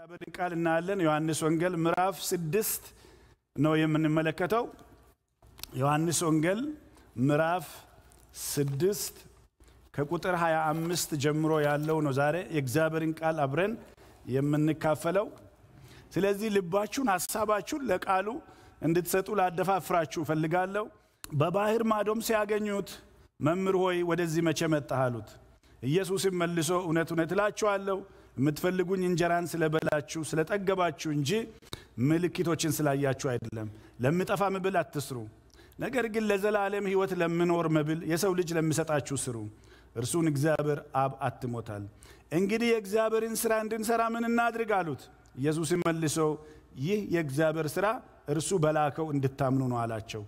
የእግዚአብሔርን ቃል እናያለን። ዮሐንስ ወንጌል ምዕራፍ ስድስት ነው የምንመለከተው። ዮሐንስ ወንጌል ምዕራፍ ስድስት ከቁጥር 25 ጀምሮ ያለው ነው ዛሬ የእግዚአብሔርን ቃል አብረን የምንካፈለው። ስለዚህ ልባችሁን፣ ሀሳባችሁን ለቃሉ እንድትሰጡ ላደፋፍራችሁ እፈልጋለሁ። በባህር ማዶም ሲያገኙት መምህር ሆይ ወደዚህ መቼ መጣህ አሉት። ኢየሱስም መልሶ እውነት እውነት እላችኋለሁ የምትፈልጉኝ እንጀራን ስለበላችሁ ስለጠገባችሁ እንጂ ምልክቶችን ስላያችሁ አይደለም። ለሚጠፋ መብል አትስሩ፣ ነገር ግን ለዘላለም ሕይወት ለምኖር መብል የሰው ልጅ ለሚሰጣችሁ ስሩ። እርሱን እግዚአብሔር አብ አትሞታል። እንግዲህ የእግዚአብሔርን ሥራ እንድንሠራ ምን እናድርግ አሉት። ኢየሱስም መልሶ ይህ የእግዚአብሔር ሥራ እርሱ በላከው እንድታምኑ ነው አላቸው።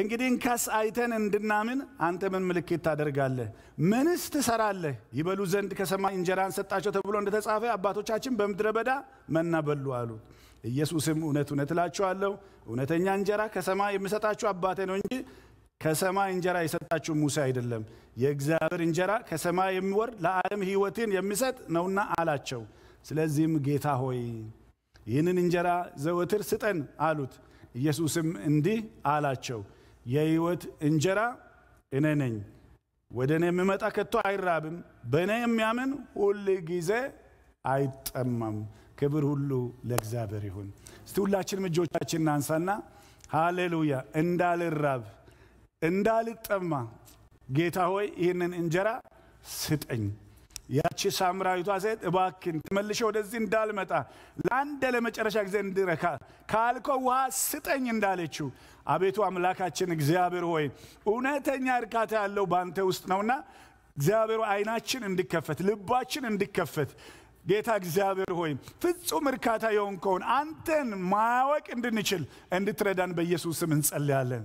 እንግዲህ እንካስ አይተን እንድናምን አንተ ምን ምልክት ታደርጋለህ? ምንስ ትሰራለህ? ይበሉ ዘንድ ከሰማይ እንጀራን ሰጣቸው ተብሎ እንደተጻፈ አባቶቻችን በምድረ በዳ መና በሉ አሉት። ኢየሱስም እውነት እውነት እላችኋለሁ እውነተኛ እንጀራ ከሰማይ የሚሰጣችሁ አባቴ ነው እንጂ ከሰማይ እንጀራ የሰጣችሁ ሙሴ አይደለም። የእግዚአብሔር እንጀራ ከሰማይ የሚወርድ ለዓለም ሕይወትን የሚሰጥ ነውና አላቸው። ስለዚህም ጌታ ሆይ ይህንን እንጀራ ዘወትር ስጠን አሉት። ኢየሱስም እንዲህ አላቸው፣ የሕይወት እንጀራ እኔ ነኝ። ወደ እኔ የሚመጣ ከቶ አይራብም፣ በእኔ የሚያምን ሁል ጊዜ አይጠማም። ክብር ሁሉ ለእግዚአብሔር ይሁን። እስቲ ሁላችንም እጆቻችን እናንሳና ሃሌሉያ። እንዳልራብ እንዳልጠማ ጌታ ሆይ ይህንን እንጀራ ስጠኝ። ያቺ ሳምራዊቷ ሴት እባክን ተመልሼ ወደዚህ እንዳልመጣ ለአንድ ለመጨረሻ ጊዜ እንድረካ ካልከው ውሃ ስጠኝ እንዳለችው አቤቱ አምላካችን እግዚአብሔር ሆይ እውነተኛ እርካታ ያለው በአንተ ውስጥ ነውና እግዚአብሔር አይናችን እንዲከፈት ልባችን እንዲከፈት ጌታ እግዚአብሔር ሆይ ፍጹም እርካታ የሆንከውን አንተን ማወቅ እንድንችል እንድትረዳን በኢየሱስ ስም እንጸልያለን።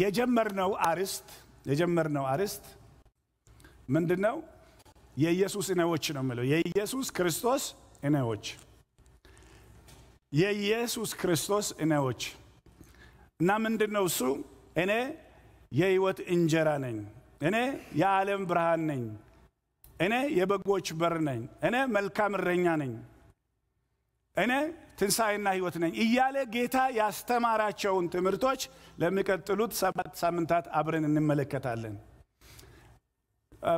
የጀመርነው አርስት የጀመርነው አርስት ምንድን ነው? የኢየሱስ እኔዎች ነው የሚለው። የኢየሱስ ክርስቶስ እኔዎች፣ የኢየሱስ ክርስቶስ እኔዎች እና ምንድን ነው እሱ? እኔ የህይወት እንጀራ ነኝ፣ እኔ የዓለም ብርሃን ነኝ፣ እኔ የበጎች በር ነኝ፣ እኔ መልካም እረኛ ነኝ፣ እኔ ትንሣኤና ህይወት ነኝ እያለ ጌታ ያስተማራቸውን ትምህርቶች ለሚቀጥሉት ሰባት ሳምንታት አብረን እንመለከታለን።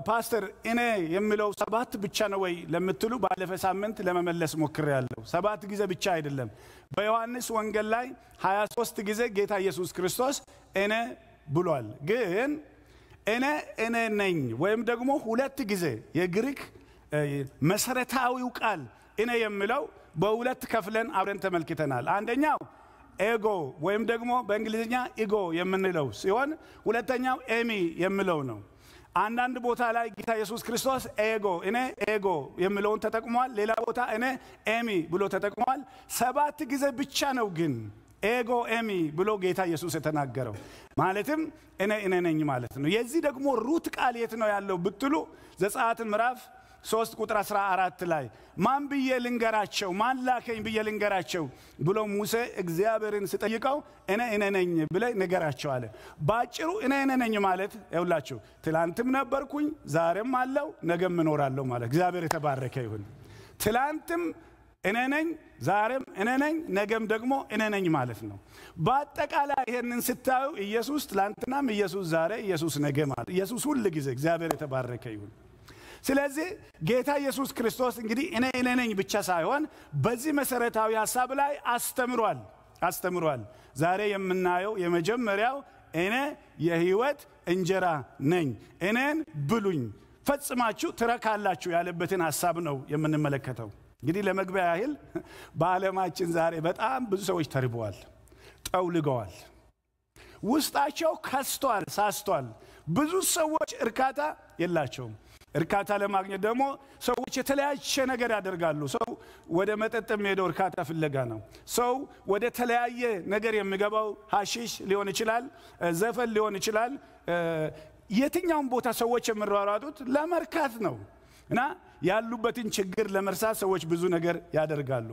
ፓስተር እኔ የሚለው ሰባት ብቻ ነው ወይ ለምትሉ ባለፈ ሳምንት ለመመለስ ሞክሬያለሁ። ሰባት ጊዜ ብቻ አይደለም። በዮሐንስ ወንጌል ላይ 23 ጊዜ ጌታ ኢየሱስ ክርስቶስ እኔ ብሏል። ግን እኔ እኔ ነኝ ወይም ደግሞ ሁለት ጊዜ የግሪክ መሰረታዊው ቃል እኔ የሚለው በሁለት ከፍለን አብረን ተመልክተናል። አንደኛው ኤጎ ወይም ደግሞ በእንግሊዝኛ ኢጎ የምንለው ሲሆን ሁለተኛው ኤሚ የሚለው ነው። አንዳንድ ቦታ ላይ ጌታ ኢየሱስ ክርስቶስ ኤጎ እኔ ኤጎ የሚለውን ተጠቅሟል። ሌላ ቦታ እኔ ኤሚ ብሎ ተጠቅሟል። ሰባት ጊዜ ብቻ ነው ግን ኤጎ ኤሚ ብሎ ጌታ ኢየሱስ የተናገረው ማለትም እኔ እኔ ነኝ ማለት ነው። የዚህ ደግሞ root ቃል የት ነው ያለው ብትሉ ዘጸአት ምዕራፍ ሶስት ቁጥር 14 ላይ ማን ብዬ ልንገራቸው ማን ላከኝ ብዬ ልንገራቸው ብሎ ሙሴ እግዚአብሔርን ስጠይቀው እኔ እኔ ነኝ ብለ ንገራቸው አለ። በአጭሩ እኔ እኔ ነኝ ማለት ይውላችሁ ትላንትም ነበርኩኝ ዛሬም አለው ነገም እኖራለሁ ማለት እግዚአብሔር የተባረከ ይሁን። ትላንትም እኔ ዛሬም እኔ ነኝ ነገም ደግሞ እኔ ነኝ ማለት ነው። በአጠቃላይ ይሄንን ስታዩ ኢየሱስ ትላንትናም ኢየሱስ ዛሬ ኢየሱስ ነገ ማለት ኢየሱስ ሁል ጊዜ እግዚአብሔር የተባረከ ይሁን። ስለዚህ ጌታ ኢየሱስ ክርስቶስ እንግዲህ እኔ እኔ ነኝ ብቻ ሳይሆን በዚህ መሰረታዊ ሀሳብ ላይ አስተምሯል አስተምሯል። ዛሬ የምናየው የመጀመሪያው እኔ የህይወት እንጀራ ነኝ፣ እኔን ብሉኝ ፈጽማችሁ ትረካላችሁ ያለበትን ሀሳብ ነው የምንመለከተው። እንግዲህ ለመግቢያ ያህል በዓለማችን ዛሬ በጣም ብዙ ሰዎች ተርበዋል፣ ጠውልገዋል፣ ውስጣቸው ከስቷል፣ ሳስቷል። ብዙ ሰዎች እርካታ የላቸውም። እርካታ ለማግኘት ደግሞ ሰዎች የተለያየ ነገር ያደርጋሉ። ሰው ወደ መጠጥ የሚሄደው እርካታ ፍለጋ ነው። ሰው ወደ ተለያየ ነገር የሚገባው ሀሺሽ ሊሆን ይችላል፣ ዘፈን ሊሆን ይችላል። የትኛውም ቦታ ሰዎች የሚሯሯጡት ለመርካት ነው እና ያሉበትን ችግር ለመርሳት ሰዎች ብዙ ነገር ያደርጋሉ።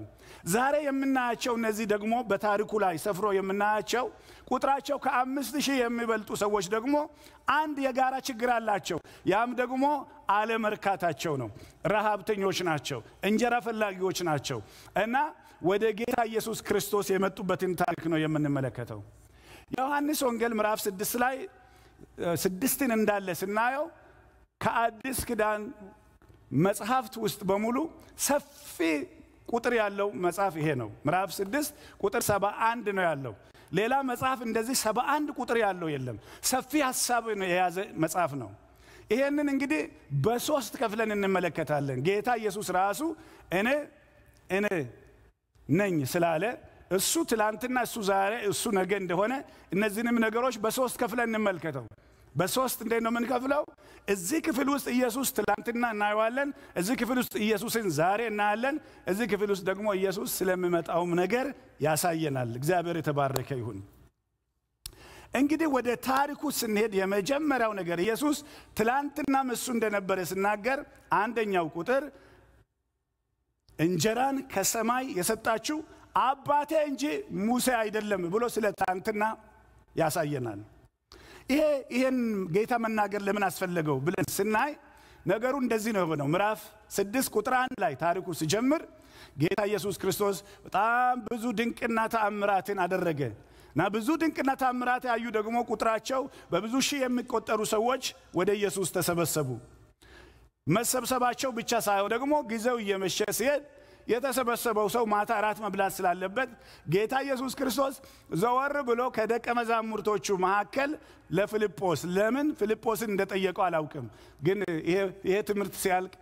ዛሬ የምናያቸው እነዚህ ደግሞ በታሪኩ ላይ ሰፍሮ የምናያቸው ቁጥራቸው ከአምስት ሺህ የሚበልጡ ሰዎች ደግሞ አንድ የጋራ ችግር አላቸው። ያም ደግሞ አለመርካታቸው ነው። ረሃብተኞች ናቸው፣ እንጀራ ፈላጊዎች ናቸው እና ወደ ጌታ ኢየሱስ ክርስቶስ የመጡበትን ታሪክ ነው የምንመለከተው። የዮሐንስ ወንጌል ምዕራፍ ስድስት ላይ ስድስትን እንዳለ ስናየው ከአዲስ ኪዳን መጽሐፍት ውስጥ በሙሉ ሰፊ ቁጥር ያለው መጽሐፍ ይሄ ነው። ምዕራፍ ስድስት ቁጥር ሰባ አንድ ነው ያለው። ሌላ መጽሐፍ እንደዚህ ሰባ አንድ ቁጥር ያለው የለም። ሰፊ ሀሳብ የያዘ መጽሐፍ ነው። ይሄንን እንግዲህ በሶስት ከፍለን እንመለከታለን። ጌታ ኢየሱስ ራሱ እኔ እኔ ነኝ ስላለ እሱ ትላንትና፣ እሱ ዛሬ፣ እሱ ነገ እንደሆነ እነዚህንም ነገሮች በሶስት ከፍለን እንመልከተው። በሶስት እንዴት ነው የምንከፍለው? እዚህ ክፍል ውስጥ ኢየሱስ ትላንትና እናየዋለን። እዚህ ክፍል ውስጥ ኢየሱስን ዛሬ እናያለን። እዚህ ክፍል ውስጥ ደግሞ ኢየሱስ ስለሚመጣውም ነገር ያሳየናል። እግዚአብሔር የተባረከ ይሁን። እንግዲህ ወደ ታሪኩ ስንሄድ የመጀመሪያው ነገር ኢየሱስ ትላንትናም እሱ እንደነበረ ስናገር አንደኛው ቁጥር እንጀራን ከሰማይ የሰጣችሁ አባቴ እንጂ ሙሴ አይደለም ብሎ ስለ ትላንትና ያሳየናል። ይሄ ይሄን ጌታ መናገር ለምን አስፈለገው ብለን ስናይ ነገሩ እንደዚህ ነው የሆነው። ምዕራፍ ስድስት ቁጥር አንድ ላይ ታሪኩ ሲጀምር ጌታ ኢየሱስ ክርስቶስ በጣም ብዙ ድንቅና ተአምራትን አደረገ እና ብዙ ድንቅና ተአምራት ያዩ ደግሞ ቁጥራቸው በብዙ ሺህ የሚቆጠሩ ሰዎች ወደ ኢየሱስ ተሰበሰቡ። መሰብሰባቸው ብቻ ሳይሆን ደግሞ ጊዜው እየመሸ ሲሄድ የተሰበሰበው ሰው ማታ እራት መብላት ስላለበት ጌታ ኢየሱስ ክርስቶስ ዘወር ብሎ ከደቀ መዛሙርቶቹ መካከል ለፊልጶስ ለምን ፊልጶስን እንደጠየቀው አላውቅም፣ ግን ይሄ ትምህርት ሲያልቅ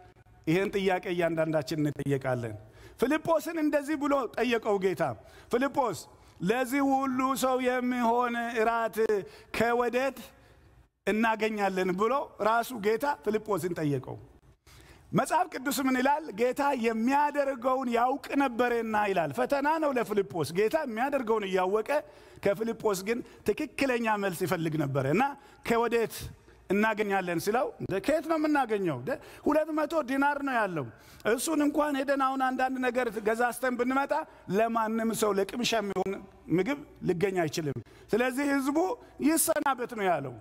ይህን ጥያቄ እያንዳንዳችን እንጠየቃለን። ፊልጶስን እንደዚህ ብሎ ጠየቀው ጌታ ፊልጶስ ለዚህ ሁሉ ሰው የሚሆን እራት ከወዴት እናገኛለን ብሎ ራሱ ጌታ ፊልጶስን ጠየቀው። መጽሐፍ ቅዱስ ምን ይላል? ጌታ የሚያደርገውን ያውቅ ነበረና ይላል። ፈተና ነው ለፊልጶስ። ጌታ የሚያደርገውን እያወቀ ከፊልጶስ ግን ትክክለኛ መልስ ይፈልግ ነበረ እና ከወዴት እናገኛለን ሲለው ከየት ነው የምናገኘው? ሁለት መቶ ዲናር ነው ያለው። እሱን እንኳን ሄደን አሁን አንዳንድ ነገር ገዛዝተን ብንመጣ ለማንም ሰው ለቅምሻ የሚሆን ምግብ ሊገኝ አይችልም። ስለዚህ ህዝቡ ይሰናበት ነው ያለው።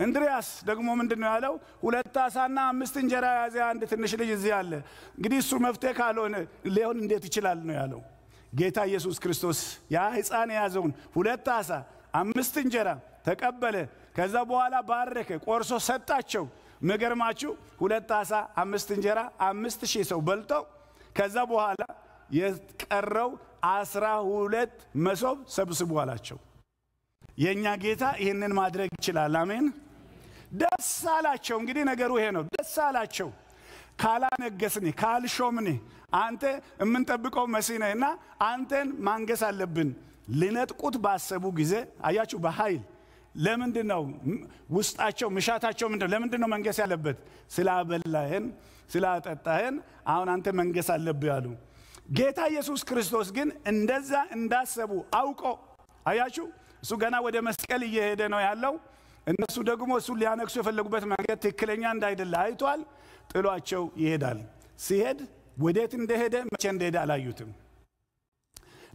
እንድሪያስ ደግሞ ምንድን ነው ያለው? ሁለት አሳና አምስት እንጀራ የያዘ አንድ ትንሽ ልጅ እዚህ አለ። እንግዲህ እሱ መፍትሄ ካልሆነ ሊሆን እንዴት ይችላል ነው ያለው። ጌታ ኢየሱስ ክርስቶስ ያ ሕፃን የያዘውን ሁለት አሳ አምስት እንጀራ ተቀበለ። ከዛ በኋላ ባረከ፣ ቆርሶ ሰጣቸው። ምገርማችሁ ሁለት አሳ አምስት እንጀራ አምስት ሺህ ሰው በልተው ከዛ በኋላ የቀረው አስራ ሁለት መሶብ ሰብስቡ አላቸው። የእኛ ጌታ ይህንን ማድረግ ይችላል። አሜን። ደስ አላቸው። እንግዲህ ነገሩ ይሄ ነው። ደስ አላቸው። ካላነገስኒ ካልሾምኒ አንተ የምንጠብቀው መሲህ ነህ እና አንተን ማንገስ አለብን። ሊነጥቁት ባሰቡ ጊዜ አያችሁ፣ በኃይል ለምንድን ነው ውስጣቸው ምሻታቸው ምንድን? ለምንድን ነው መንገስ ያለበት? ስላበላህን ስላጠጣህን አሁን አንተ መንገስ አለብህ አሉ። ጌታ ኢየሱስ ክርስቶስ ግን እንደዛ እንዳሰቡ አውቆ አያችሁ እሱ ገና ወደ መስቀል እየሄደ ነው ያለው። እነሱ ደግሞ እሱ ሊያነግሱ የፈለጉበት መንገድ ትክክለኛ እንዳይደለ አይቷል። ጥሏቸው ይሄዳል። ሲሄድ ወዴት እንደሄደ መቼ እንደሄደ አላዩትም።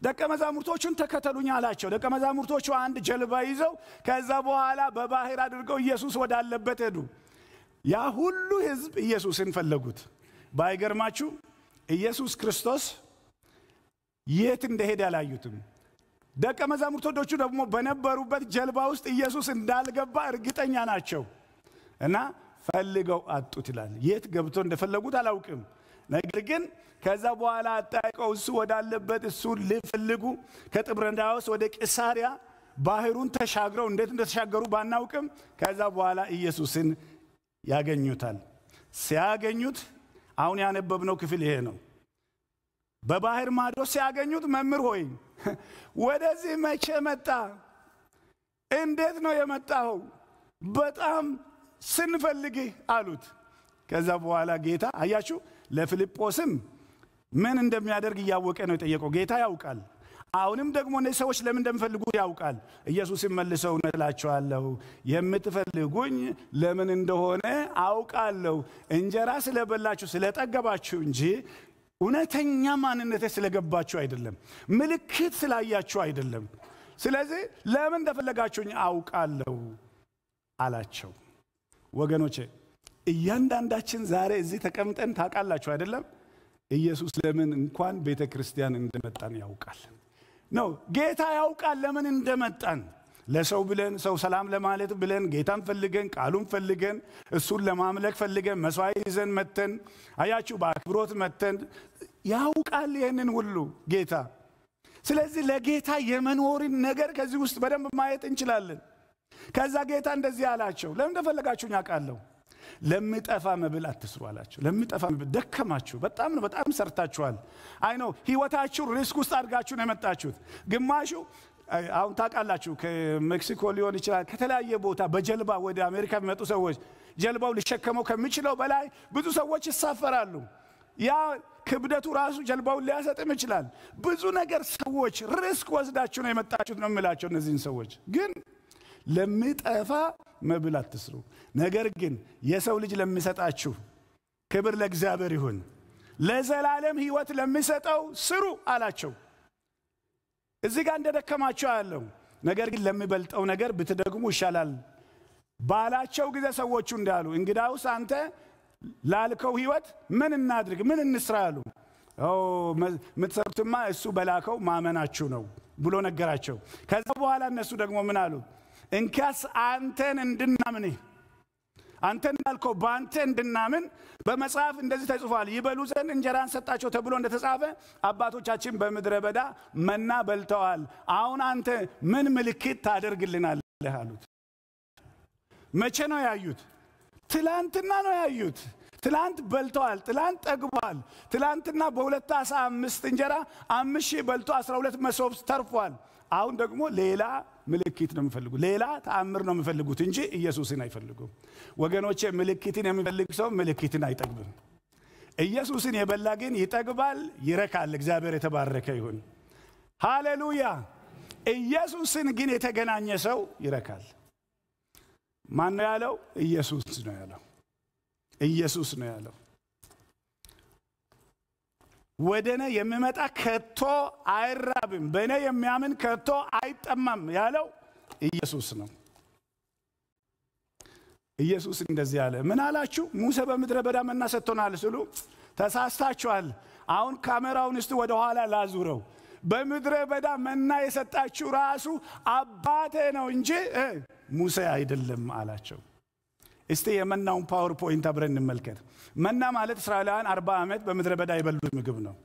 ደቀ መዛሙርቶቹን ተከተሉኝ አላቸው። ደቀ መዛሙርቶቹ አንድ ጀልባ ይዘው ከዛ በኋላ በባህር አድርገው ኢየሱስ ወዳለበት ሄዱ። ያ ሁሉ ሕዝብ ኢየሱስን ፈለጉት። ባይገርማችሁ ኢየሱስ ክርስቶስ የት እንደሄደ አላዩትም። ደቀ መዛሙርቶቹ ደግሞ በነበሩበት ጀልባ ውስጥ ኢየሱስ እንዳልገባ እርግጠኛ ናቸው እና ፈልገው አጡት ይላል። የት ገብቶ እንደፈለጉት አላውቅም። ነገር ግን ከዛ በኋላ አጣይቀው እሱ ወዳለበት እሱ ሊፈልጉ ከጥብርያዶስ ወደ ቂሳሪያ ባህሩን ተሻግረው እንዴት እንደተሻገሩ ባናውቅም ከዛ በኋላ ኢየሱስን ያገኙታል። ሲያገኙት አሁን ያነበብነው ክፍል ይሄ ነው። በባህር ማዶ ሲያገኙት መምህር ሆይ ወደዚህ መቼ መጣ? እንዴት ነው የመጣኸው? በጣም ስንፈልግህ አሉት። ከዛ በኋላ ጌታ አያችሁ፣ ለፊልጶስም ምን እንደሚያደርግ እያወቀ ነው የጠየቀው። ጌታ ያውቃል። አሁንም ደግሞ እነዚህ ሰዎች ለምን እንደሚፈልጉት ያውቃል። ኢየሱስ መልሰው እውነት እላችኋለሁ የምትፈልጉኝ ለምን እንደሆነ አውቃለሁ። እንጀራ ስለበላችሁ ስለጠገባችሁ እንጂ እውነተኛ ማንነቴ ስለገባችሁ አይደለም፣ ምልክት ስላያችሁ አይደለም። ስለዚህ ለምን እንደፈለጋችሁኝ አውቃለሁ አላቸው። ወገኖቼ እያንዳንዳችን ዛሬ እዚህ ተቀምጠን ታውቃላችሁ አይደለም? ኢየሱስ ለምን እንኳን ቤተ ክርስቲያን እንደመጣን ያውቃል ነው። ጌታ ያውቃል ለምን እንደመጣን። ለሰው ብለን ሰው ሰላም ለማለት ብለን ጌታን ፈልገን ቃሉን ፈልገን እሱን ለማምለክ ፈልገን መስዋዕት ይዘን መተን አያችሁ፣ በአክብሮት መተን ያውቃል ይህንን ሁሉ ጌታ። ስለዚህ ለጌታ የመኖርን ነገር ከዚህ ውስጥ በደንብ ማየት እንችላለን። ከዛ ጌታ እንደዚህ አላቸው፣ ለምን እንደፈለጋችሁኝ አውቃለሁ። ለሚጠፋ መብል አትስሩ አላቸው። ለሚጠፋ መብል ደከማችሁ፣ በጣም በጣም ሰርታችኋል። አይ ነው ህይወታችሁ risk ውስጥ አድርጋችሁ ነው የመጣችሁት። ግማሹ አሁን ታውቃላችሁ፣ ከሜክሲኮ ሊሆን ይችላል ከተለያየ ቦታ በጀልባ ወደ አሜሪካ የሚመጡ ሰዎች ጀልባው ሊሸከመው ከሚችለው በላይ ብዙ ሰዎች ይሳፈራሉ። ያ ክብደቱ ራሱ ጀልባውን ሊያሰጥም ይችላል። ብዙ ነገር ሰዎች risk ወስዳችሁ ነው የመጣችሁት ነው የሚላቸው እነዚህን ሰዎች ግን ለሚጠፋ መብል አትስሩ፣ ነገር ግን የሰው ልጅ ለሚሰጣችሁ ክብር ለእግዚአብሔር ይሁን፣ ለዘላለም ህይወት ለሚሰጠው ስሩ አላቸው። እዚህ ጋር እንደደከማቸው ያለው ነገር ግን ለሚበልጠው ነገር ብትደግሙ ይሻላል ባላቸው ጊዜ ሰዎቹ እንዳሉ እንግዳውስ አንተ ላልከው ህይወት ምን እናድርግ ምን እንስራ አሉ። የምትሰሩትማ እሱ በላከው ማመናችሁ ነው ብሎ ነገራቸው። ከዛ በኋላ እነሱ ደግሞ ምን አሉ? እንኪያስ አንተን እንድናምን አንተ እንዳልከው በአንተ እንድናምን በመጽሐፍ እንደዚህ ተጽፏል፣ ይበሉ ዘንድ እንጀራን ሰጣቸው ተብሎ እንደተጻፈ አባቶቻችን በምድረ በዳ መና በልተዋል። አሁን አንተ ምን ምልክት ታደርግልናለህ አሉት። መቼ ነው ያዩት? ትላንትና ነው ያዩት። ትላንት በልተዋል። ትላንት ጠግቧል። ትላንትና በሁለት ዓሣ አምስት እንጀራ አምስት ሺህ በልቶ አስራ ሁለት መሶብ ተርፏል። አሁን ደግሞ ሌላ ምልክት ነው የሚፈልጉት፣ ሌላ ተአምር ነው የሚፈልጉት እንጂ ኢየሱስን አይፈልጉም። ወገኖቼ ምልክትን የሚፈልግ ሰው ምልክትን አይጠግብም። ኢየሱስን የበላ ግን ይጠግባል፣ ይረካል። እግዚአብሔር የተባረከ ይሁን። ሃሌሉያ። ኢየሱስን ግን የተገናኘ ሰው ይረካል። ማን ነው ያለው? ኢየሱስ ነው ያለው። ኢየሱስ ነው ያለው። ወደ እኔ የሚመጣ ከቶ አይራብም፣ በእኔ የሚያምን ከቶ አይጠማም ያለው ኢየሱስ ነው። ኢየሱስ እንደዚህ አለ። ምን አላችሁ? ሙሴ በምድረ በዳ መና ሰጥቶናል ስሉ ተሳስታችኋል። አሁን ካሜራውን እስቲ ወደ ኋላ ላዙረው። በምድረ በዳ መና የሰጣችሁ ራሱ አባቴ ነው እንጂ ሙሴ አይደለም አላቸው። እስቲ የመናውን PowerPoint አብረን እንመልከት። መና ማለት እስራኤላውያን አርባ ዓመት በምድረ በዳ የበሉት ምግብ ነው።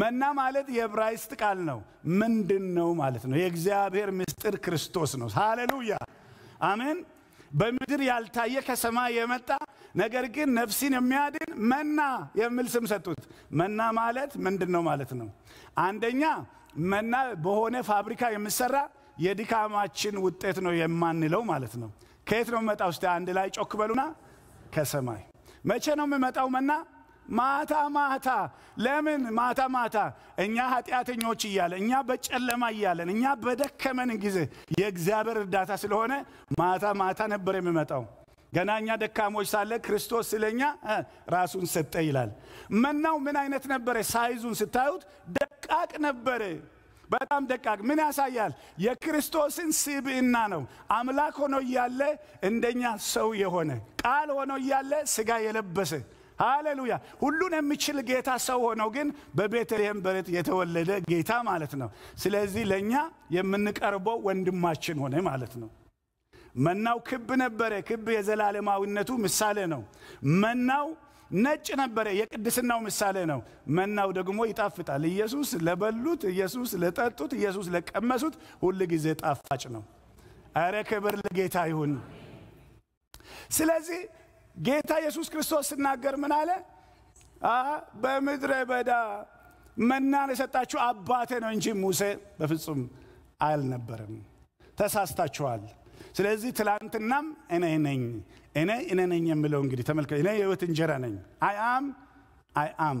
መና ማለት የዕብራይስጥ ቃል ነው። ምንድን ነው ማለት ነው? የእግዚአብሔር ምስጢር ክርስቶስ ነው። ሃሌሉያ አሜን። በምድር ያልታየ ከሰማይ የመጣ ነገር ግን ነፍሲን የሚያድን መና የሚል ስም ሰጡት። መና ማለት ምንድን ነው ማለት ነው? አንደኛ መና በሆነ ፋብሪካ የሚሰራ የድካማችን ውጤት ነው የማንለው ማለት ነው። ከየት ነው የሚመጣው? እስቲ አንድ ላይ ጮክ በሉና ከሰማይ። መቼ ነው የሚመጣው መና? ማታ ማታ። ለምን ማታ ማታ? እኛ ኃጢአተኞች እያለ እኛ በጨለማ እያለን እኛ በደከመን ጊዜ የእግዚአብሔር እርዳታ ስለሆነ ማታ ማታ ነበር የሚመጣው። ገና እኛ ደካሞች ሳለ ክርስቶስ ስለኛ ራሱን ሰጠ ይላል። መናው ምን አይነት ነበረ? ሳይዙን ስታዩት ደቃቅ ነበረ። በጣም ደቃቅ ምን ያሳያል? የክርስቶስን ስብዕና ነው። አምላክ ሆኖ እያለ እንደኛ ሰው የሆነ ቃል ሆኖ እያለ ስጋ የለበሰ ሃሌሉያ። ሁሉን የሚችል ጌታ ሰው ሆኖ ግን በቤተልሔም በረት የተወለደ ጌታ ማለት ነው። ስለዚህ ለእኛ የምንቀርበው ወንድማችን ሆነ ማለት ነው። መናው ክብ ነበረ። ክብ የዘላለማዊነቱ ምሳሌ ነው። መናው ነጭ ነበረ፣ የቅድስናው ምሳሌ ነው። መናው ደግሞ ይጣፍጣል። ኢየሱስ ለበሉት፣ ኢየሱስ ለጠጡት፣ ኢየሱስ ለቀመሱት ሁል ጊዜ ጣፋጭ ነው። አረ ክብር ለጌታ ይሁን። ስለዚህ ጌታ ኢየሱስ ክርስቶስ ሲናገር ምን አለ? በምድረ በዳ መናን የሰጣችሁ አባቴ ነው እንጂ ሙሴ በፍጹም አልነበረም። ተሳስታችኋል። ስለዚህ ትላንትናም እኔ ነኝ እኔ እኔ ነኝ የምለው እንግዲህ ተመልከ እኔ የህይወት እንጀራ ነኝ። አይ አም አም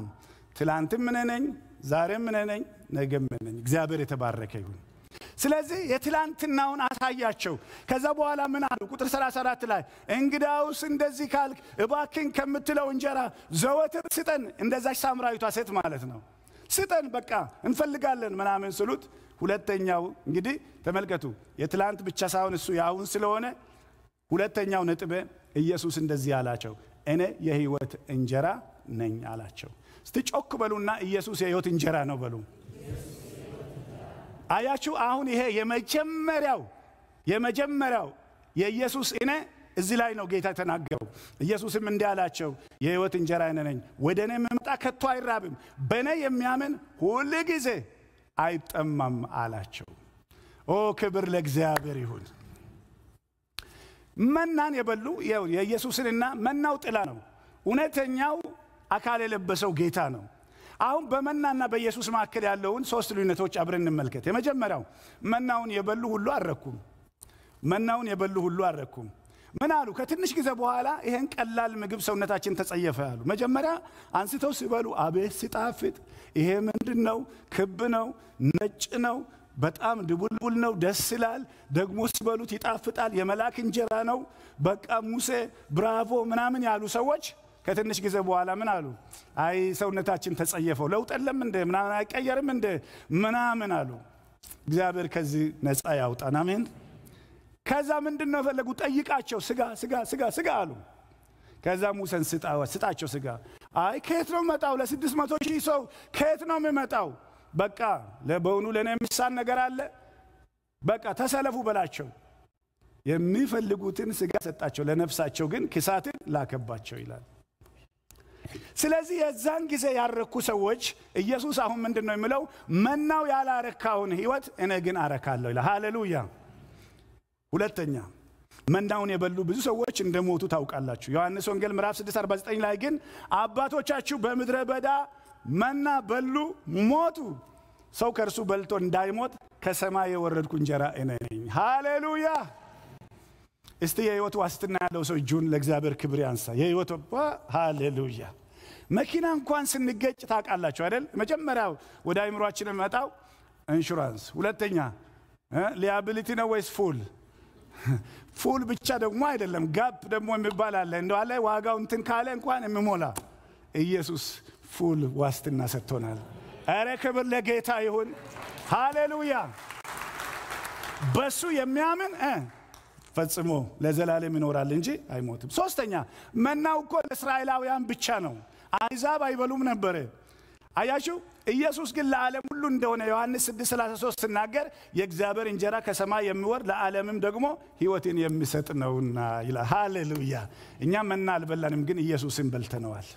ትላንትም እኔ ነኝ፣ ዛሬም እኔ ነኝ፣ ነገም ነኝ። እግዚአብሔር የተባረከ ይሁን። ስለዚህ የትላንትናውን አሳያቸው። ከዛ በኋላ ምን አሉ? ቁጥር 34 ላይ እንግዳውስ እንደዚህ ካልክ እባክን ከምትለው እንጀራ ዘወትር ስጠን። እንደዛች ሳምራዊቷ ሴት ማለት ነው። ስጠን በቃ እንፈልጋለን ምናምን ስሉት፣ ሁለተኛው እንግዲህ ተመልከቱ፣ የትላንት ብቻ ሳይሆን እሱ የአሁን ስለሆነ ሁለተኛው ነጥብ ኢየሱስ እንደዚህ አላቸው፣ እኔ የህይወት እንጀራ ነኝ አላቸው። እስቲ ጮክ በሉና ኢየሱስ የህይወት እንጀራ ነው በሉ። አያችሁ፣ አሁን ይሄ የመጀመሪያው የመጀመሪያው የኢየሱስ እኔ እዚህ ላይ ነው ጌታ የተናገረው። ኢየሱስም እንዲህ አላቸው፣ የህይወት እንጀራ እኔ ነኝ። ወደ እኔ የምመጣ ከቶ አይራብም፣ በእኔ የሚያምን ሁል ጊዜ አይጠማም አላቸው። ኦ ክብር ለእግዚአብሔር ይሁን። መናን የበሉ የኢየሱስንና መናው ጥላ ነው። እውነተኛው አካል የለበሰው ጌታ ነው። አሁን በመናና በኢየሱስ መካከል ያለውን ሶስት ልዩነቶች አብረን እንመልከት። የመጀመሪያው መናውን የበሉ ሁሉ አልረኩም። መናውን የበሉ ሁሉ አልረኩም። ምን አሉ? ከትንሽ ጊዜ በኋላ ይሄን ቀላል ምግብ ሰውነታችን ተጸየፈ ያሉ። መጀመሪያ አንስተው ሲበሉ አቤት ሲጣፍጥ! ይሄ ምንድን ነው? ክብ ነው፣ ነጭ ነው፣ በጣም ድቡልቡል ነው፣ ደስ ይላል። ደግሞ ሲበሉት ይጣፍጣል። የመላክ እንጀራ ነው። በቃ ሙሴ ብራቮ ምናምን ያሉ ሰዎች ከትንሽ ጊዜ በኋላ ምን አሉ? አይ ሰውነታችን ተጸየፈው፣ ለውጥ የለም እንደ ምናምን አይቀየርም እንደ ምናምን አሉ። እግዚአብሔር ከዚህ ነፃ ያውጣን። አሜን። ከዛ ምንድን ነው የፈለጉ? ጠይቃቸው። ስጋ ስጋ ስጋ ስጋ አሉ። ከዛ ሙሴን ስጣቸው ስጋ። አይ ከየት ነው የምመጣው? ለስድስት መቶ ሺህ ሰው ከየት ነው የምመጣው? በቃ በእውኑ ለእኔ የሚሳን ነገር አለ? በቃ ተሰለፉ በላቸው። የሚፈልጉትን ስጋ ሰጣቸው፣ ለነፍሳቸው ግን ክሳትን ላከባቸው ይላል። ስለዚህ የዛን ጊዜ ያረኩ ሰዎች ኢየሱስ አሁን ምንድን ነው የሚለው? መናው ያላረካውን ህይወት እኔ ግን አረካለሁ ይላል። ሃሌሉያ። ሁለተኛ መናውን የበሉ ብዙ ሰዎች እንደሞቱ ታውቃላችሁ። ዮሐንስ ወንጌል ምዕራፍ 649 ላይ ግን አባቶቻችሁ በምድረ በዳ መና በሉ ሞቱ፣ ሰው ከእርሱ በልቶ እንዳይሞት ከሰማይ የወረድኩ እንጀራ እኔ ነኝ። ሃሌሉያ። እስቲ የህይወት ዋስትና ያለው ሰው እጁን ለእግዚአብሔር ክብር ያንሳ። የህይወት ሃሌሉያ። መኪና እንኳን ስንገጭ ታውቃላችሁ አይደል? መጀመሪያው ወደ አይምሯችን የሚመጣው ኢንሹራንስ፣ ሁለተኛ liability ነው ወይስ full? full ብቻ ደግሞ አይደለም፣ gap ደግሞ የሚባል አለ። እንደዋለ ዋጋው እንትን ካለ እንኳን የሚሞላ ኢየሱስ full ዋስትና ሰጥቶናል። ኧረ ክብር ለጌታ ይሁን። ሃሌሉያ። በሱ የሚያምን ፈጽሞ ለዘላለም ይኖራል እንጂ አይሞትም። ሶስተኛ መናው እኮ ለእስራኤላውያን ብቻ ነው። አሕዛብ አይበሉም ነበረ። አያችሁ፣ ኢየሱስ ግን ለዓለም ሁሉ እንደሆነ ዮሐንስ 6:33 ስናገር የእግዚአብሔር እንጀራ ከሰማይ የሚወርድ ለዓለምም ደግሞ ሕይወትን የሚሰጥ ነውና ይላል። ሃሌሉያ። እኛ መና አልበላንም፣ ግን ኢየሱስን በልተነዋል።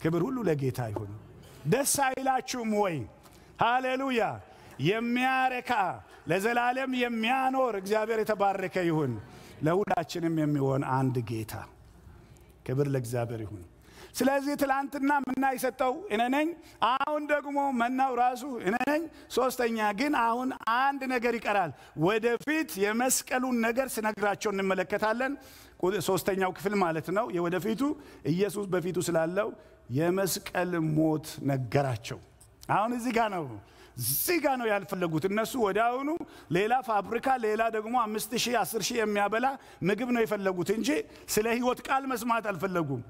ክብር ሁሉ ለጌታ ይሁን። ደስ አይላችሁም ወይ? ሃሌሉያ። የሚያረካ ለዘላለም የሚያኖር እግዚአብሔር የተባረከ ይሁን። ለሁላችንም የሚሆን አንድ ጌታ ክብር ለእግዚአብሔር ይሁን። ስለዚህ ትላንትና መና የሰጠው እኔ ነኝ። አሁን ደግሞ መናው ራሱ እኔ ነኝ። ሶስተኛ ግን አሁን አንድ ነገር ይቀራል። ወደፊት የመስቀሉን ነገር ስነግራቸው እንመለከታለን። ሶስተኛው ክፍል ማለት ነው። የወደፊቱ ኢየሱስ በፊቱ ስላለው የመስቀል ሞት ነገራቸው። አሁን እዚህ ጋር ነው እዚህ ጋር ነው ያልፈለጉት እነሱ ወደ አሁኑ ሌላ ፋብሪካ ሌላ ደግሞ አምስት ሺህ አስር ሺህ የሚያበላ ምግብ ነው የፈለጉት እንጂ ስለ ህይወት ቃል መስማት አልፈለጉም።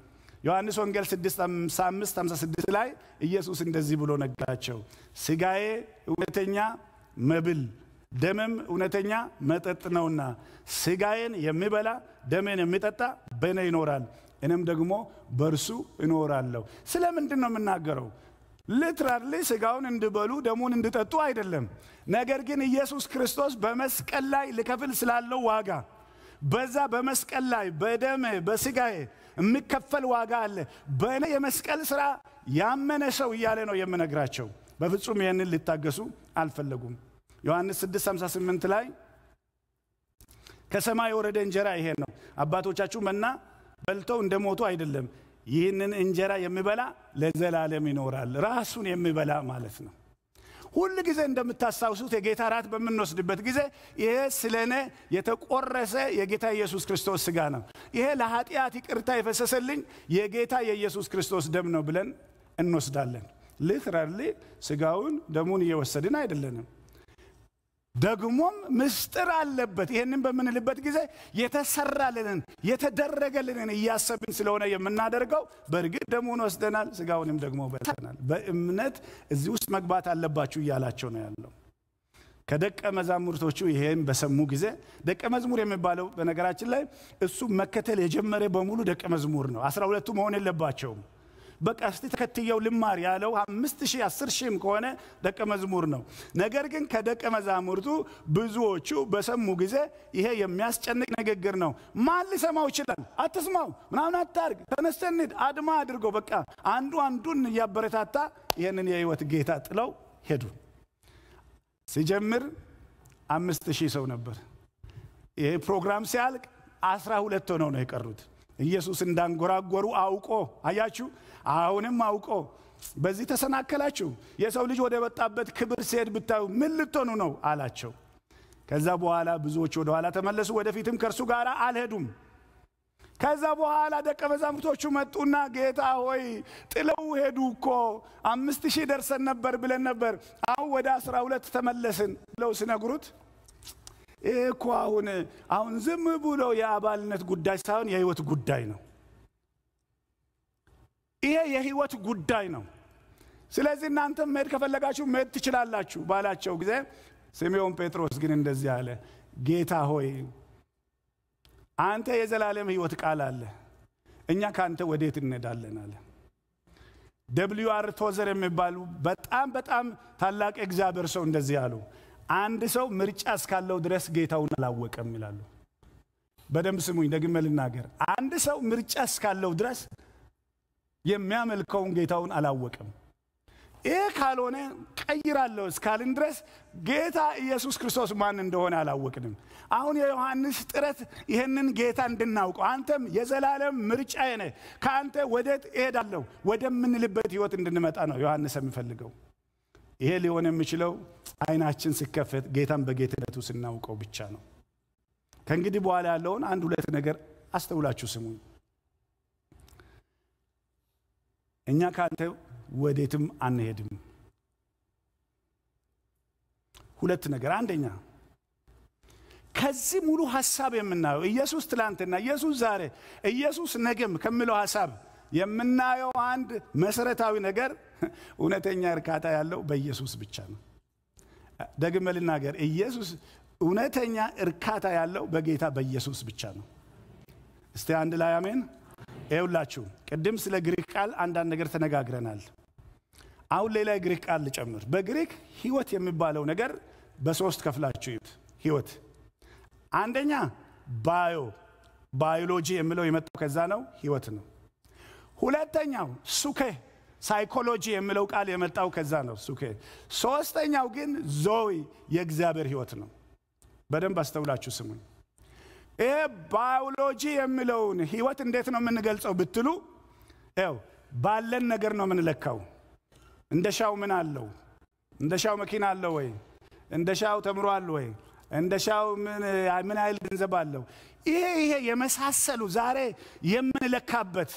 ዮሐንስ ወንጌል 655 56 ላይ ኢየሱስ እንደዚህ ብሎ ነገራቸው፣ ስጋዬ እውነተኛ መብል ደምም እውነተኛ መጠጥ ነውና ስጋዬን የሚበላ ደሜን የሚጠጣ በእኔ ይኖራል፣ እኔም ደግሞ በእርሱ እኖራለሁ። ስለ ምንድን ነው የምናገረው? ሊትራሊ ስጋውን እንዲበሉ ደሙን እንዲጠጡ አይደለም። ነገር ግን ኢየሱስ ክርስቶስ በመስቀል ላይ ሊከፍል ስላለው ዋጋ በዛ በመስቀል ላይ በደሜ በስጋዬ የሚከፈል ዋጋ አለ። በእኔ የመስቀል ስራ ያመነ ሰው እያለ ነው የምነግራቸው። በፍጹም ይህንን ሊታገሱ አልፈለጉም። ዮሐንስ 6:58 ላይ ከሰማይ የወረደ እንጀራ ይሄ ነው፣ አባቶቻችሁ መና በልተው እንደሞቱ አይደለም። ይህንን እንጀራ የሚበላ ለዘላለም ይኖራል። ራሱን የሚበላ ማለት ነው። ሁል ጊዜ እንደምታስታውሱት የጌታ ራት በምንወስድበት ጊዜ ይሄ ስለ እኔ የተቆረሰ የጌታ ኢየሱስ ክርስቶስ ስጋ ነው፣ ይሄ ለኃጢአት ይቅርታ የፈሰሰልኝ የጌታ የኢየሱስ ክርስቶስ ደም ነው ብለን እንወስዳለን። ሊትራሊ ስጋውን ደሙን እየወሰድን አይደለንም። ደግሞም ምስጢር አለበት። ይህንን በምንልበት ጊዜ የተሰራልንን የተደረገልንን እያሰብን ስለሆነ የምናደርገው በእርግጥ ደሙን ወስደናል፣ ስጋውንም ደግሞ በልተናል። በእምነት እዚህ ውስጥ መግባት አለባችሁ እያላቸው ነው ያለው። ከደቀ መዛሙርቶቹ ይሄን በሰሙ ጊዜ ደቀ መዝሙር የሚባለው በነገራችን ላይ እሱ መከተል የጀመረ በሙሉ ደቀ መዝሙር ነው። አስራ ሁለቱ መሆን የለባቸውም። በቃ እስቲ ተከትየው ልማር ያለው አምስት ሺህ አስር ሺህም ከሆነ ደቀ መዝሙር ነው። ነገር ግን ከደቀ መዛሙርቱ ብዙዎቹ በሰሙ ጊዜ ይሄ የሚያስጨንቅ ንግግር ነው፣ ማን ሊሰማው ይችላል? አትስማው፣ ምናምን አታርግ፣ ተነስተህ እንሂድ፣ አድማ አድርገው በቃ አንዱ አንዱን እያበረታታ ይህንን የህይወት ጌታ ጥለው ሄዱ። ሲጀምር አምስት ሺህ ሰው ነበር። ይሄ ፕሮግራም ሲያልቅ አስራ ሁለት ሆነው ነው የቀሩት። ኢየሱስ እንዳንጎራጎሩ አውቆ አያችሁ። አሁንም አውቆ በዚህ ተሰናከላችሁ፣ የሰው ልጅ ወደ ወጣበት ክብር ሲሄድ ብታዩ ምን ልትሆኑ ነው አላቸው። ከዛ በኋላ ብዙዎች ወደ ኋላ ተመለሱ፣ ወደፊትም ከእርሱ ጋር አልሄዱም። ከዛ በኋላ ደቀ መዛሙርቶቹ መጡና ጌታ ሆይ ጥለው ሄዱ እኮ አምስት ሺህ ደርሰን ነበር ብለን ነበር፣ አሁን ወደ አስራ ሁለት ተመለስን ብለው ሲነግሩት ይህ እኮ አሁን አሁን ዝም ብሎ የአባልነት ጉዳይ ሳይሆን የህይወት ጉዳይ ነው። ይሄ የህይወት ጉዳይ ነው። ስለዚህ እናንተም መሄድ ከፈለጋችሁ መሄድ ትችላላችሁ ባላቸው ጊዜ ስምዖን ጴጥሮስ ግን እንደዚህ አለ፣ ጌታ ሆይ አንተ የዘላለም ህይወት ቃል አለ፣ እኛ ከአንተ ወዴት እንሄዳለን አለ። ደብሊዩ አር ቶዘር የሚባሉ በጣም በጣም ታላቅ እግዚአብሔር ሰው እንደዚህ አሉ። አንድ ሰው ምርጫ እስካለው ድረስ ጌታውን አላወቀም ይላሉ። በደንብ ስሙኝ፣ ደግሜ ልናገር። አንድ ሰው ምርጫ እስካለው ድረስ የሚያመልከውን ጌታውን አላወቀም። ይህ ካልሆነ ቀይራለሁ እስካልን ድረስ ጌታ ኢየሱስ ክርስቶስ ማን እንደሆነ አላወቅንም። አሁን የዮሐንስ ጥረት ይህንን ጌታ እንድናውቀው አንተም የዘላለም ምርጫዬ ነህ፣ ከአንተ ወዴት እሄዳለሁ ወደምንልበት ህይወት እንድንመጣ ነው ዮሐንስ የሚፈልገው። ይሄ ሊሆን የሚችለው አይናችን ሲከፈት ጌታን በጌትነቱ ስናውቀው ብቻ ነው። ከእንግዲህ በኋላ ያለውን አንድ ሁለት ነገር አስተውላችሁ ስሙኝ። እኛ ከአንተ ወዴትም አንሄድም። ሁለት ነገር፣ አንደኛ ከዚህ ሙሉ ሀሳብ የምናየው ኢየሱስ ትላንትና፣ ኢየሱስ ዛሬ፣ ኢየሱስ ነገም ከሚለው ሀሳብ የምናየው አንድ መሰረታዊ ነገር እውነተኛ እርካታ ያለው በኢየሱስ ብቻ ነው። ደግሜ ልናገር፣ ኢየሱስ እውነተኛ እርካታ ያለው በጌታ በኢየሱስ ብቻ ነው። እስቲ አንድ ላይ አሜን። ይኸውላችሁ ቅድም ስለ ግሪክ ቃል አንዳንድ ነገር ተነጋግረናል። አሁን ሌላ የግሪክ ቃል ልጨምር። በግሪክ ህይወት የሚባለው ነገር በሶስት ከፍላችሁ ይዩት። ህይወት አንደኛ bio biology የሚለው የመጣው ከዛ ነው፣ ህይወት ነው። ሁለተኛው ሱኬ ሳይኮሎጂ የሚለው ቃል የመጣው ከዛ ነው፣ ሱኬ። ሶስተኛው ግን ዞዊ የእግዚአብሔር ህይወት ነው። በደንብ አስተውላችሁ ስሙኝ። ይሄ ባዮሎጂ የሚለውን ህይወት እንዴት ነው የምንገልጸው ብትሉ፣ ው ባለን ነገር ነው የምንለካው። እንደ ሻው ምን አለው? እንደ ሻው መኪና አለው ወይ? እንደ ሻው ተምሯል ወይ? እንደ ሻው ምን ያህል ገንዘብ አለው? ይሄ ይሄ የመሳሰሉ ዛሬ የምንለካበት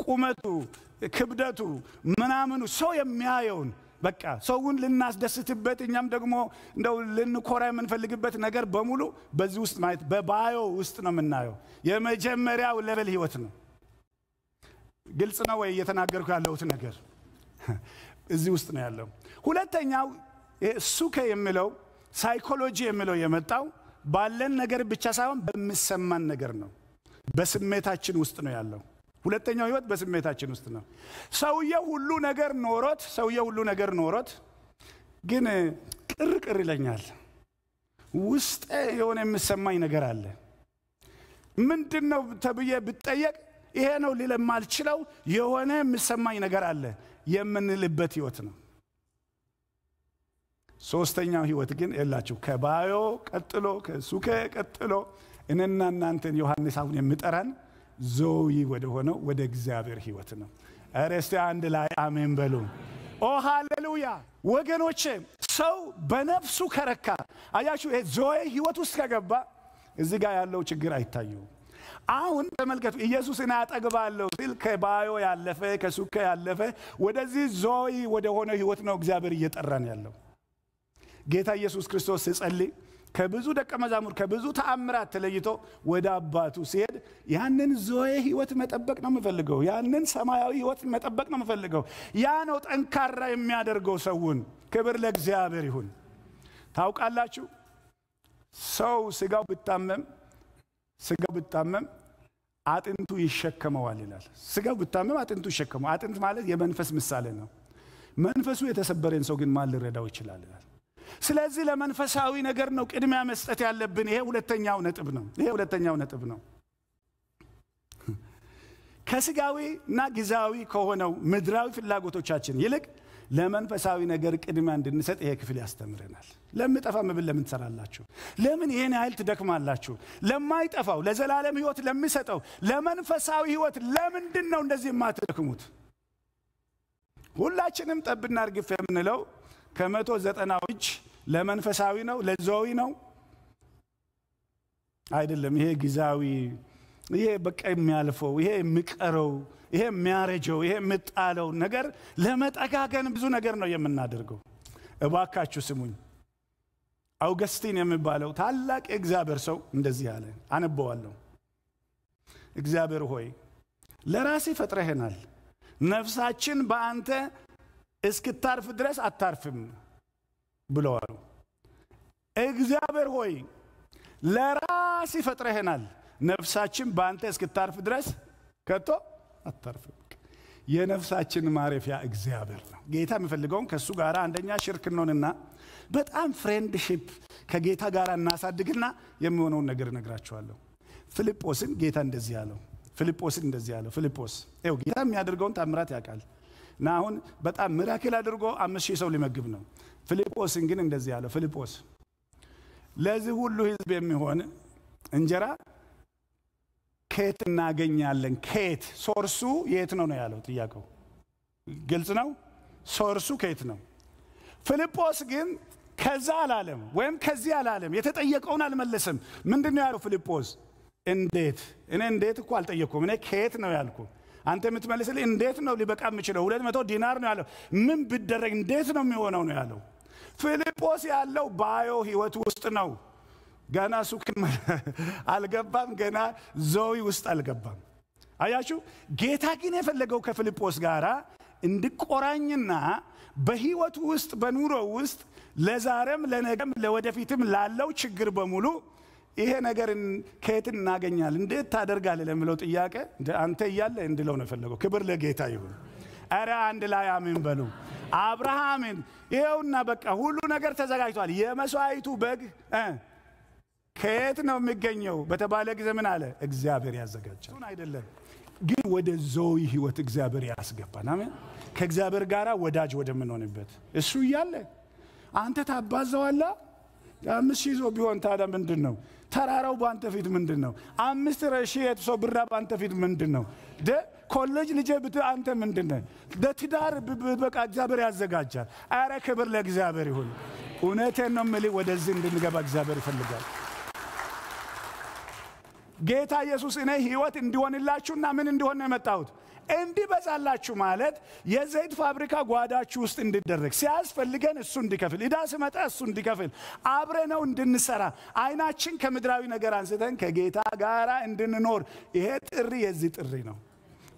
ቁመቱ፣ ክብደቱ፣ ምናምኑ ሰው የሚያየውን በቃ ሰውን ልናስደስትበት እኛም ደግሞ እንደው ልንኮራ የምንፈልግበት ነገር በሙሉ በዚህ ውስጥ ማየት በባዮ ውስጥ ነው የምናየው። የመጀመሪያው ሌቨል ህይወት ነው። ግልጽ ነው ወይ እየተናገርኩ ያለሁት ነገር? እዚህ ውስጥ ነው ያለው። ሁለተኛው ሱከ የሚለው ሳይኮሎጂ የሚለው የመጣው ባለን ነገር ብቻ ሳይሆን በሚሰማን ነገር ነው። በስሜታችን ውስጥ ነው ያለው። ሁለተኛው ህይወት በስሜታችን ውስጥ ነው። ሰውየው ሁሉ ነገር ኖሮት ሰውየው ሁሉ ነገር ኖሮት ግን ቅር ቅር ይለኛል፣ ውስጤ የሆነ የሚሰማኝ ነገር አለ። ምንድን ነው ተብዬ ብጠየቅ ይሄ ነው ሊል የማልችለው የሆነ የሚሰማኝ ነገር አለ የምንልበት ህይወት ነው። ሶስተኛው ህይወት ግን የላችሁ ከባዮ ቀጥሎ ከሱከ ቀጥሎ እኔና እናንተን ዮሐንስ አሁን የሚጠራን ዞዊ ወደ ሆነው ወደ እግዚአብሔር ህይወት ነው። ኧረ አንድ ላይ አሜን በሉ። ኦ ሃሌሉያ ወገኖቼ፣ ሰው በነፍሱ ከረካ አያችሁ፣ ዞዌ ህይወት ውስጥ ከገባ እዚህ ጋር ያለው ችግር አይታየውም። አሁን ተመልከቱ፣ ኢየሱስን አጠግባለሁ ሲል ከባዮ ያለፈ ከሱከ ያለፈ ወደዚህ ዞይ ወደ ሆነ ህይወት ነው እግዚአብሔር እየጠራን ያለው። ጌታ ኢየሱስ ክርስቶስ ሲጸልይ ከብዙ ደቀ መዛሙር ከብዙ ተአምራት ተለይቶ ወደ አባቱ ሲሄድ ያንን ዞዬ ህይወት መጠበቅ ነው የምፈልገው። ያንን ሰማያዊ ህይወት መጠበቅ ነው የምፈልገው። ያ ነው ጠንካራ የሚያደርገው ሰውን። ክብር ለእግዚአብሔር ይሁን። ታውቃላችሁ ሰው ስጋው ብታመም ስጋው ብታመም አጥንቱ ይሸከመዋል ይላል። ስጋው ብታመም አጥንቱ ይሸከመዋል። አጥንት ማለት የመንፈስ ምሳሌ ነው። መንፈሱ የተሰበረን ሰው ግን ማን ሊረዳው ይችላል ይላል። ስለዚህ ለመንፈሳዊ ነገር ነው ቅድሚያ መስጠት ያለብን። ይሄ ሁለተኛው ነጥብ ነው። ይሄ ሁለተኛው ነጥብ ነው። ከስጋዊ እና ጊዜያዊ ከሆነው ምድራዊ ፍላጎቶቻችን ይልቅ ለመንፈሳዊ ነገር ቅድሚያ እንድንሰጥ ይሄ ክፍል ያስተምረናል። ለምጠፋ መብል ለምን ትሰራላችሁ? ለምን ይህን ያህል ትደክማላችሁ? ለማይጠፋው ለዘላለም ህይወት ለሚሰጠው ለመንፈሳዊ ህይወት ለምንድን ነው እንደዚህ የማትደክሙት? ሁላችንም ጠብና እርግፍ የምንለው ከመቶ ዘጠናው እጅ ለመንፈሳዊ ነው ለዘዊ ነው አይደለም። ይሄ ጊዜያዊ፣ ይሄ በቃ የሚያልፈው፣ ይሄ የሚቀረው፣ ይሄ የሚያረጀው፣ ይሄ የምጣለው ነገር ለመጠጋገን ብዙ ነገር ነው የምናደርገው። እባካችሁ ስሙኝ። አውገስቲን የሚባለው ታላቅ የእግዚአብሔር ሰው እንደዚህ አለ፣ አነበዋለሁ። እግዚአብሔር ሆይ ለራሴ ፈጥረህናል፣ ነፍሳችን በአንተ እስክታርፍ ድረስ አታርፍም ብለዋል። እግዚአብሔር ሆይ ለራሴ ፈጥረህናል፣ ነፍሳችን በአንተ እስክታርፍ ድረስ ከቶ አታርፍም። የነፍሳችን ማረፊያ እግዚአብሔር ነው። ጌታ የሚፈልገውን ከእሱ ጋር አንደኛ ሽርክ እንሆንና በጣም friendship ከጌታ ጋር እናሳድግና የሚሆነውን ነገር እነግራችኋለሁ። ፊልጶስን ጌታ እንደዚህ ያለው ፊልጶስን እንደዚህ ያለው ፊልጶስ ጌታ የሚያደርገውን ታምራት ያውቃል እና አሁን በጣም ምራክል አድርጎ አምስት ሺህ ሰው ሊመግብ ነው። ፊልጶስን ግን እንደዚህ ያለው ፊልጶስ ለዚህ ሁሉ ሕዝብ የሚሆን እንጀራ ከየት እናገኛለን? ከየት ሶርሱ የት ነው ነው ያለው ጥያቄው። ግልጽ ነው። ሶርሱ ከየት ነው? ፊልጶስ ግን ከዛ አላለም፣ ወይም ከዚህ አላለም። የተጠየቀውን አልመለስም። ምንድን ነው ያለው ፊልጶስ? እንዴት? እኔ እንዴት እኮ አልጠየቅኩም። እኔ ከየት ነው ያልኩ። አንተ የምትመልስልኝ እንዴት ነው ሊበቃ የምችለው? ሁለት መቶ ዲናር ነው ያለው። ምን ብደረግ እንዴት ነው የሚሆነው ነው ያለው። ፊልጶስ ያለው ባዮ ህይወት ውስጥ ነው። ገና እሱ አልገባም። ገና ዞዊ ውስጥ አልገባም። አያችሁ፣ ጌታ ግን የፈለገው ከፊልጶስ ጋር እንዲቆራኝና በህይወቱ ውስጥ በኑሮ ውስጥ ለዛሬም ለነገም ለወደፊትም ላለው ችግር በሙሉ ይሄ ነገር ከየት እናገኛል እንዴት ታደርጋለህ ለሚለው ጥያቄ አንተ እያለ እንድለው ነው የፈለገው። ክብር ለጌታ ይሁን። ኧረ አንድ ላይ አሜን በሉ። አብርሃምን ይኸውና በቃ ሁሉ ነገር ተዘጋጅቷል። የመስዋዕቱ በግ ከየት ነው የሚገኘው በተባለ ጊዜ ምን አለ? እግዚአብሔር ያዘጋጃል። አይደለም ግን ወደ ዞዊ ህይወት እግዚአብሔር ያስገባን። አሜን። ከእግዚአብሔር ጋር ወዳጅ ወደምንሆንበት እሱ እያለ አንተ ታባዘዋላ። አምስት ሺህ ቢሆን ታዲያ ምንድን ነው? ተራራው በአንተ ፊት ምንድን ነው? አምስት ሺህ ሰው ብራ በአንተ ፊት ምንድን ነው? ኮሌጅ ልጄ ብት አንተ ምንድን ነህ? ለትዳር በቃ እግዚአብሔር ያዘጋጃል። አረ ክብር ለእግዚአብሔር ይሁን። እውነቴን ነው የምልህ፣ ወደዚህ እንድንገባ እግዚአብሔር ይፈልጋል። ጌታ ኢየሱስ እኔ ህይወት እንዲሆንላችሁና ምን እንዲሆን ነው የመጣሁት እንዲበዛላችሁ ማለት የዘይት ፋብሪካ ጓዳችሁ ውስጥ እንዲደረግ ሲያስፈልገን እሱ እንዲከፍል ዕዳ ስመጣ እሱ እንዲከፍል አብረነው እንድንሰራ አይናችን ከምድራዊ ነገር አንስተን ከጌታ ጋር እንድንኖር ይሄ ጥሪ የዚህ ጥሪ ነው።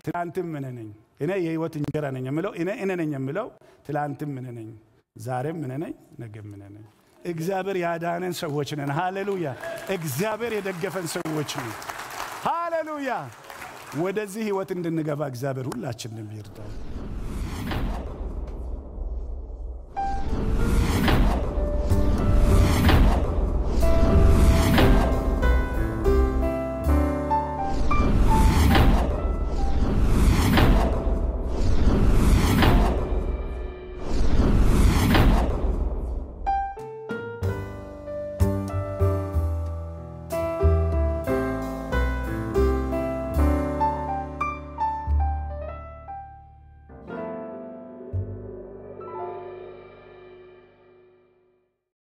ትላንትም እኔ ነኝ እኔ የህይወት እንጀራ ነኝ የምለው እኔ ነኝ የምለው ትላንትም እኔ ነኝ፣ ዛሬም እኔ ነኝ፣ ነገም እኔ ነኝ። እግዚአብሔር ያዳነን ሰዎች ነን። ሃሌሉያ! እግዚአብሔር የደገፈን ሰዎች ነን። ሃሌሉያ! ወደዚህ ህይወት እንድንገባ እግዚአብሔር ሁላችንም ይርዳል።